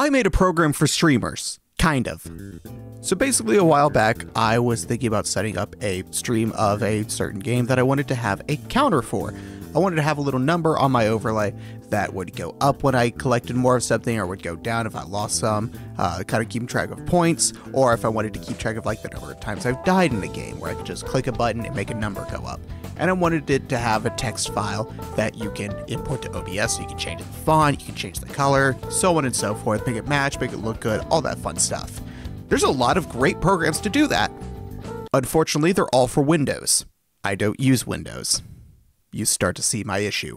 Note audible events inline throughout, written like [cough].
I made a program for streamers. Kind of. So basically, a while back, I was thinking about setting up a stream of a certain game that I wanted to have a counter for. I wanted to have a little number on my overlay that would go up when I collected more of something or would go down if I lost some, uh, kind of keep track of points, or if I wanted to keep track of like the number of times I've died in the game, where I could just click a button and make a number go up. And I wanted it to have a text file that you can import to OBS so you can change the font, you can change the color, so on and so forth, make it match, make it look good, all that fun stuff. There's a lot of great programs to do that. Unfortunately, they're all for Windows. I don't use Windows. You start to see my issue.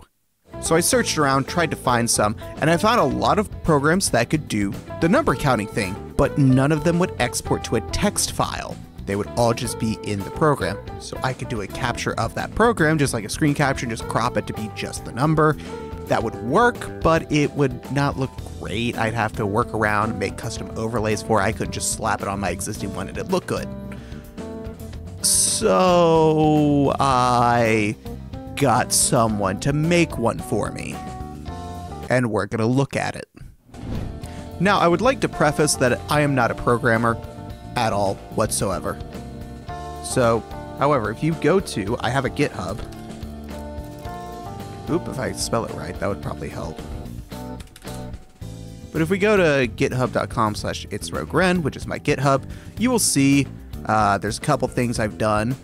So I searched around, tried to find some, and I found a lot of programs that could do the number counting thing, but none of them would export to a text file. They would all just be in the program. So I could do a capture of that program, just like a screen capture, and just crop it to be just the number. That would work, but it would not look great. I'd have to work around, make custom overlays for it. I couldn't just slap it on my existing one and it'd look good. So I got someone to make one for me. And we're going to look at it. Now, I would like to preface that I am not a programmer at all whatsoever. So, however, if you go to, I have a GitHub. Oop, if I spell it right, that would probably help. But if we go to github.com slash itsrogueren, which is my GitHub, you will see uh, there's a couple things I've done.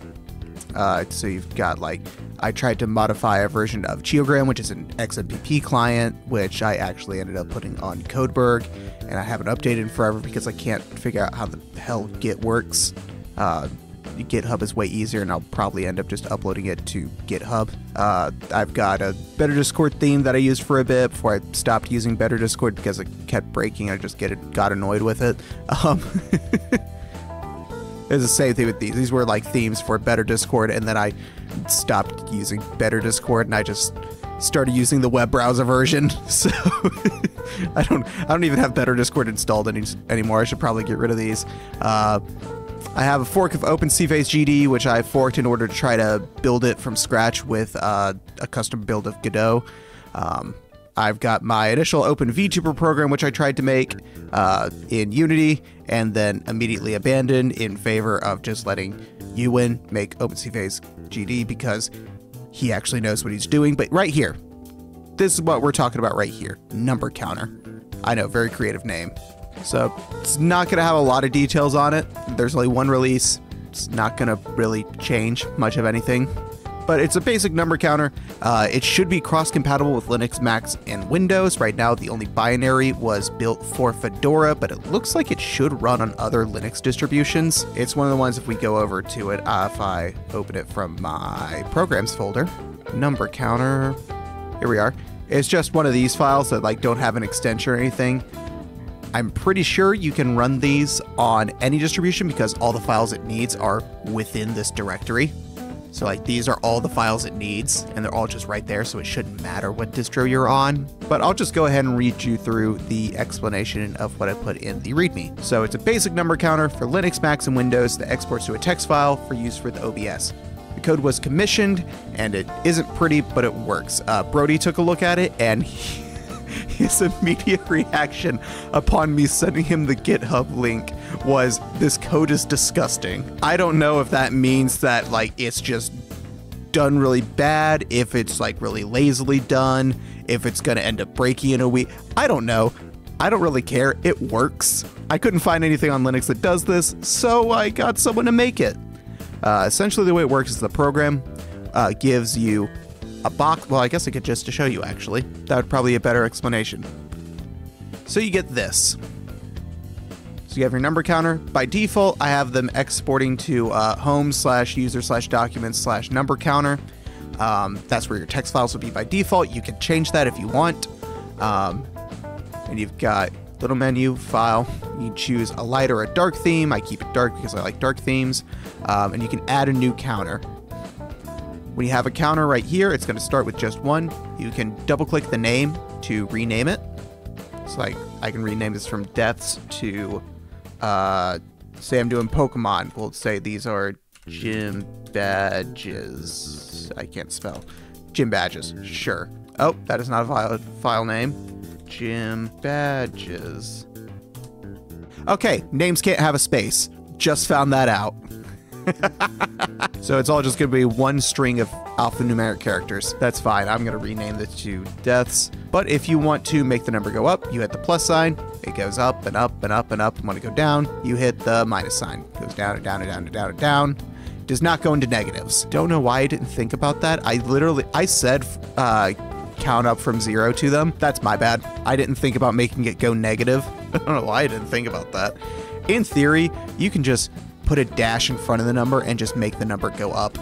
Uh, so you've got like I tried to modify a version of Geogram, which is an XMPP client, which I actually ended up putting on Codeberg, and I haven't updated in forever because I can't figure out how the hell Git works. Uh, GitHub is way easier, and I'll probably end up just uploading it to GitHub. Uh, I've got a Better Discord theme that I used for a bit before I stopped using Better Discord because it kept breaking. I just get it, got annoyed with it. Um, [laughs] it's the same thing with these. These were like themes for Better Discord, and then I stopped using Better Discord, and I just started using the web browser version. [laughs] So [laughs] I don't I don't even have Better Discord installed any, anymore. I should probably get rid of these. Uh, I have a fork of OpenSeeFace GD, which I forked in order to try to build it from scratch with uh, a custom build of Godot. Um, I've got my initial Open VTuber program, which I tried to make uh, in Unity, and then immediately abandoned in favor of just letting Ewan make OpenSeeFace GD because he actually knows what he's doing. But right here, this is what we're talking about right here number counter. I know, very creative name. So it's not going to have a lot of details on it. There's only one release. It's not going to really change much of anything. But it's a basic number counter. Uh, it should be cross compatible with Linux, Macs, and Windows. Right now, the only binary was built for Fedora, but it looks like it should run on other Linux distributions. It's one of the ones, if we go over to it, uh, if I open it from my programs folder, number counter, here we are. It's just one of these files that like don't have an extension or anything. I'm pretty sure you can run these on any distribution because all the files it needs are within this directory. So like these are all the files it needs and they're all just right there so it shouldn't matter what distro you're on. But I'll just go ahead and read you through the explanation of what I put in the README. So it's a basic number counter for Linux, Macs, and Windows that exports to a text file for use the OBS. The code was commissioned and it isn't pretty, but it works. Uh, Brody took a look at it and he, [laughs] his immediate reaction upon me sending him the GitHub link was this code is disgusting. I don't know if that means that like it's just done really bad, if it's like really lazily done, if it's going to end up breaking in a week. I don't know. I don't really care. It works. I couldn't find anything on Linux that does this, so I got someone to make it. Uh, essentially, the way it works is the program uh, gives you a box. Well, I guess I could just to show you actually. That would probably be a better explanation. So you get this. So you have your number counter. By default, I have them exporting to uh, home slash user slash documents slash number counter. Um, that's where your text files will be by default. You can change that if you want. Um, and you've got little menu file. You choose a light or a dark theme. I keep it dark because I like dark themes. Um, and you can add a new counter. When you have a counter right here, it's going to start with just one. You can double click the name to rename it. So like I can rename this from deaths to, uh, say I'm doing Pokemon. We'll say these are gym badges. I can't spell. Gym badges. Sure. Oh, that is not a file, file name. gym badges. Okay, names can't have a space. Just found that out. [laughs] so it's all just going to be one string of alphanumeric characters. That's fine. I'm going to rename the two deaths. But if you want to make the number go up, you hit the plus sign. It goes up and up and up and up. And when it go down, you hit the minus sign. It goes down and down and down and down and down. Does not go into negatives. Don't know why I didn't think about that. I literally, I said uh, count up from zero to them. That's my bad. I didn't think about making it go negative. [laughs] I don't know why I didn't think about that. In theory, you can just put a dash in front of the number and just make the number go up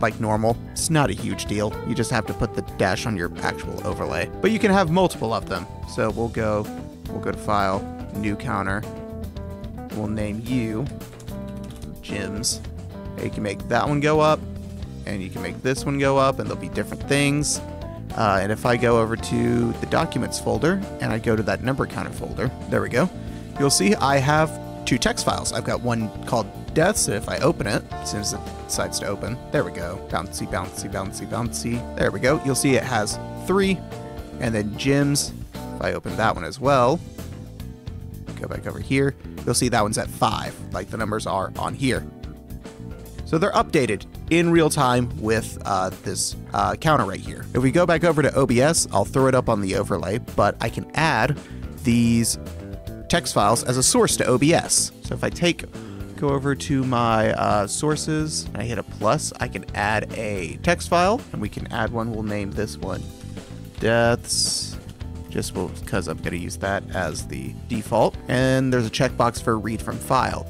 like normal. It's not a huge deal. You just have to put the dash on your actual overlay. But you can have multiple of them. So we'll go we'll go to file, new counter. We'll name you gyms. You can make that one go up and you can make this one go up and there'll be different things. Uh, and if I go over to the documents folder and I go to that number counter folder, there we go, you'll see I have two text files. I've got one called deaths. If I open it, as soon as it decides to open, there we go. Bouncy, bouncy, bouncy, bouncy. There we go. You'll see it has three. And then gyms, if I open that one as well, go back over here, you'll see that one's at five, like the numbers are on here. So they're updated in real time with uh, this uh, counter right here. If we go back over to OBS, I'll throw it up on the overlay, but I can add these text files as a source to OBS. So if I take, go over to my uh, sources, I hit a plus, I can add a text file, and we can add one. We'll name this one deaths, just because I'm going to use that as the default. And there's a checkbox for read from file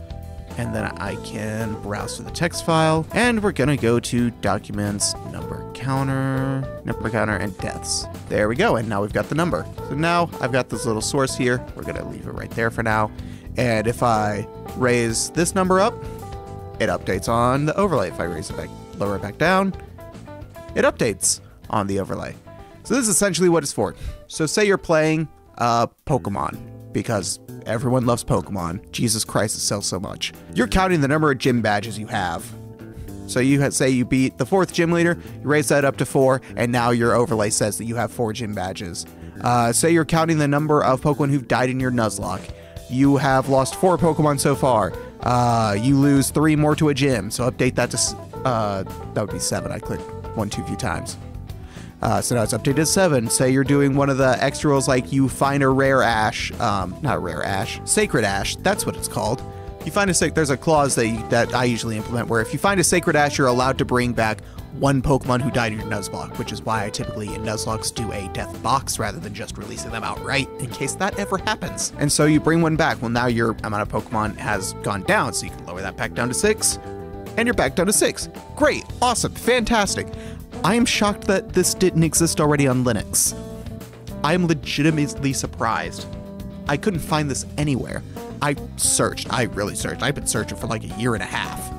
and then I can browse to the text file, and we're gonna go to documents, number counter, number counter, and deaths. There we go, and now we've got the number. So now I've got this little source here. We're gonna leave it right there for now. And if I raise this number up, it updates on the overlay. If I raise it back, lower it back down, it updates on the overlay. So this is essentially what it's for. So say you're playing uh, Pokemon because everyone loves Pokemon. Jesus Christ, it sells so much. You're counting the number of gym badges you have. So you say you beat the fourth gym leader, you raise that up to four, and now your overlay says that you have four gym badges. Uh, say you're counting the number of Pokemon who've died in your Nuzlocke. You have lost four Pokemon so far. Uh, you lose three more to a gym, so update that to uh, that would be seven. I clicked one too few times. Uh, so now it's updated to seven. Say you're doing one of the extra rules like you find a rare ash, um, not rare ash, sacred ash. That's what it's called. You find a there's a clause that you, that I usually implement where if you find a sacred ash, you're allowed to bring back one Pokemon who died in your Nuzlocke, which is why I typically in Nuzlockes do a death box rather than just releasing them outright in case that ever happens. And so you bring one back. Well, now your amount of Pokemon has gone down, so you can lower that back down to six, and you're back down to six. Great, awesome, fantastic. I am shocked that this didn't exist already on Linux. I am legitimately surprised. I couldn't find this anywhere. I searched. I really searched. I've been searching for like a year and a half.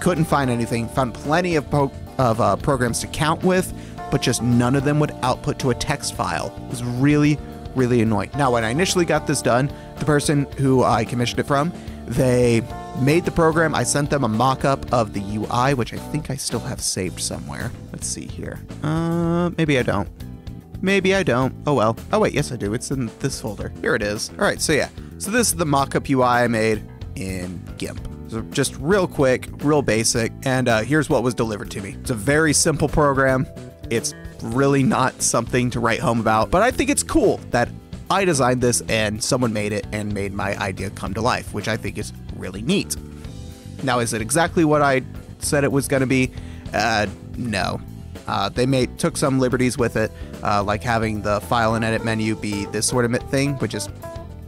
Couldn't find anything. Found plenty of po- of uh, programs to count with, but just none of them would output to a text file. It was really, really annoying. Now, when I initially got this done, the person who I commissioned it from, they made the program. I sent them a mock-up of the UI, which I think I still have saved somewhere. Let's see here. Uh, maybe I don't. Maybe I don't. Oh well. Oh wait, yes I do. It's in this folder. Here it is. All right, so yeah. So this is the mock-up UI I made in GIMP. So just real quick, real basic, and uh, here's what was delivered to me. It's a very simple program. It's really not something to write home about, but I think it's cool that I designed this and someone made it and made my idea come to life, which I think is really neat. Now, is it exactly what I said it was going to be? Uh, no. Uh, they made took some liberties with it, uh, like having the file and edit menu be this sort of thing, which is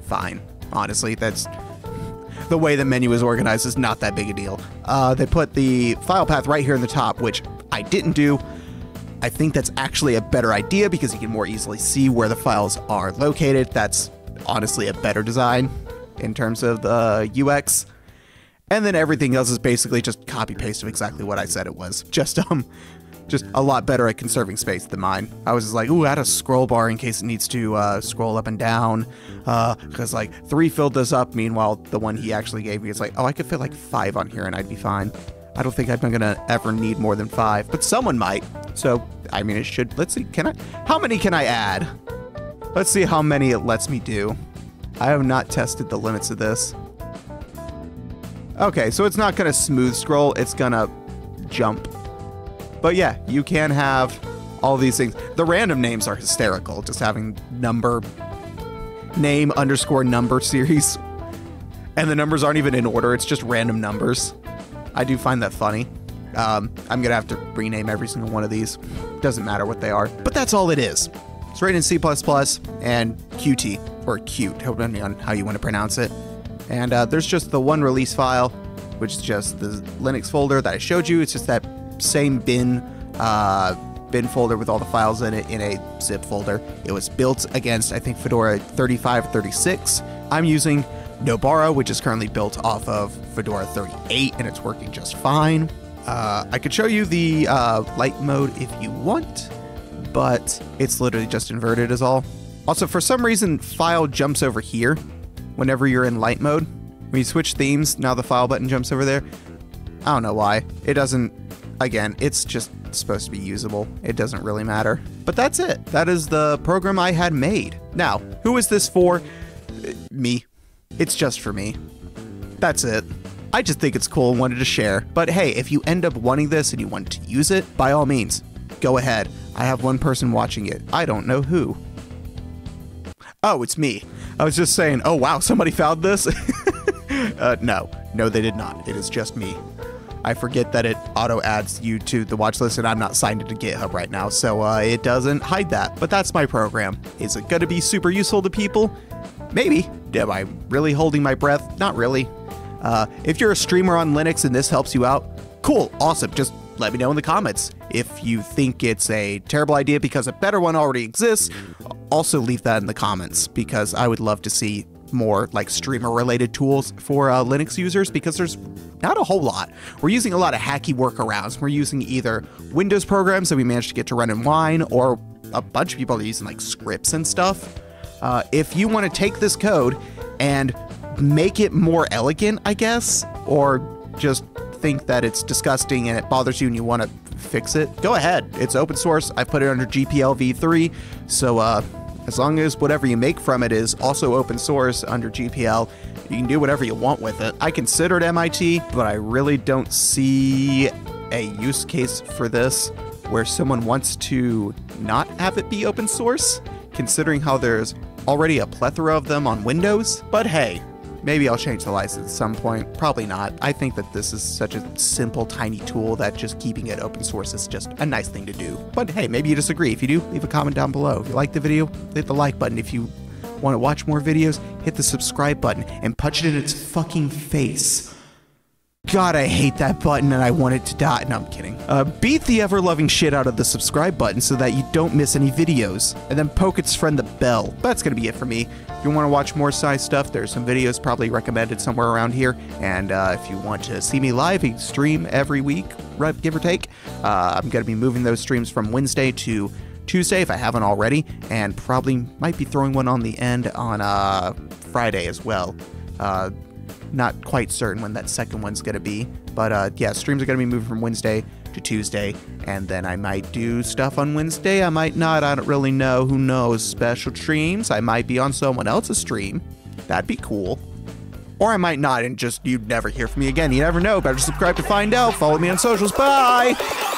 fine. Honestly, that's the way the menu is organized is not that big a deal. Uh, they put the file path right here in the top, which I didn't do. I think that's actually a better idea because you can more easily see where the files are located. That's honestly a better design in terms of the UX. And then everything else is basically just copy paste of exactly what I said it was. Just um just a lot better at conserving space than mine. I was just like, ooh, add a scroll bar in case it needs to uh, scroll up and down. Because, uh, like, three filled this up. Meanwhile, the one he actually gave me is like, oh, I could fit like five on here and I'd be fine. I don't think I'm gonna ever need more than five, but someone might. So, I mean, it should. Let's see. Can I? How many can I add? Let's see how many it lets me do. I have not tested the limits of this. Okay, so it's not going to smooth scroll, it's going to jump. But yeah, you can have all these things. The random names are hysterical, just having number, name underscore number series. And the numbers aren't even in order, it's just random numbers. I do find that funny. Um, I'm to have to rename every single one of these. Doesn't matter what they are. But that's all it is. It's written in C++ and Qt, or Qt, depending on how you want to pronounce it. And uh, there's just the one release file, which is just the Linux folder that I showed you. It's just that same bin uh, bin folder with all the files in it in a zip folder. It was built against, I think, Fedora 35, 36. I'm using Nobara, which is currently built off of Fedora 38, and it's working just fine. Uh, I could show you the uh, light mode if you want, but it's literally just inverted is all. Also, for some reason, file jumps over here whenever you're in light mode. When you switch themes, now the file button jumps over there. I don't know why. It doesn't, again, it's just supposed to be usable. It doesn't really matter. But that's it. That is the program I had made. Now, who is this for? Uh, me. It's just for me. That's it. I just think it's cool and wanted to share. But hey, if you end up wanting this and you want to use it, by all means, go ahead. I have one person watching it. I don't know who. Oh, it's me. I was just saying, oh wow, somebody found this? [laughs] uh, no, no, they did not. It is just me. I forget that it auto adds you to the watch list, and I'm not signed into GitHub right now, so uh, it doesn't hide that. But that's my program. Is it going to be super useful to people? Maybe. Am I really holding my breath? Not really. Uh, if you're a streamer on Linux and this helps you out, cool, awesome. Just let me know in the comments. If you think it's a terrible idea because a better one already exists, also leave that in the comments because I would love to see more like streamer related tools for uh, Linux users because there's not a whole lot. We're using a lot of hacky workarounds. We're using either Windows programs that we managed to get to run in Wine or a bunch of people are using like scripts and stuff. Uh, if you want to take this code and make it more elegant, I guess, or just think that it's disgusting and it bothers you and you want to fix it, go ahead. It's open source. I put it under GPL v3, so uh, as long as whatever you make from it is also open source under GPL, you can do whatever you want with it. I consider it MIT, but I really don't see a use case for this where someone wants to not have it be open source, considering how there's already a plethora of them on Windows. But hey, Maybe I'll change the license at some point. Probably not. I think that this is such a simple, tiny tool that just keeping it open source is just a nice thing to do. But hey, maybe you disagree. If you do, leave a comment down below. If you like the video, hit the like button. If you want to watch more videos, hit the subscribe button and punch it in its fucking face. God, I hate that button and I want it to die. No, I'm kidding. Uh, beat the ever loving shit out of the subscribe button so that you don't miss any videos. And then poke its friend the bell. That's gonna be it for me. If you want to watch more size stuff, there's some videos probably recommended somewhere around here. And uh, if you want to see me live, I stream every week, give or take. Uh, I'm gonna be moving those streams from Wednesday to Tuesday if I haven't already, and probably might be throwing one on the end on uh, Friday as well. Not quite certain when that second one's going to be. But uh, yeah, streams are going to be moving from Wednesday to Tuesday. And then I might do stuff on Wednesday. I might not. I don't really know. Who knows? Special streams. I might be on someone else's stream. That'd be cool. Or I might not and just you'd never hear from me again. You never know. Better subscribe to find out. Follow me on socials. Bye!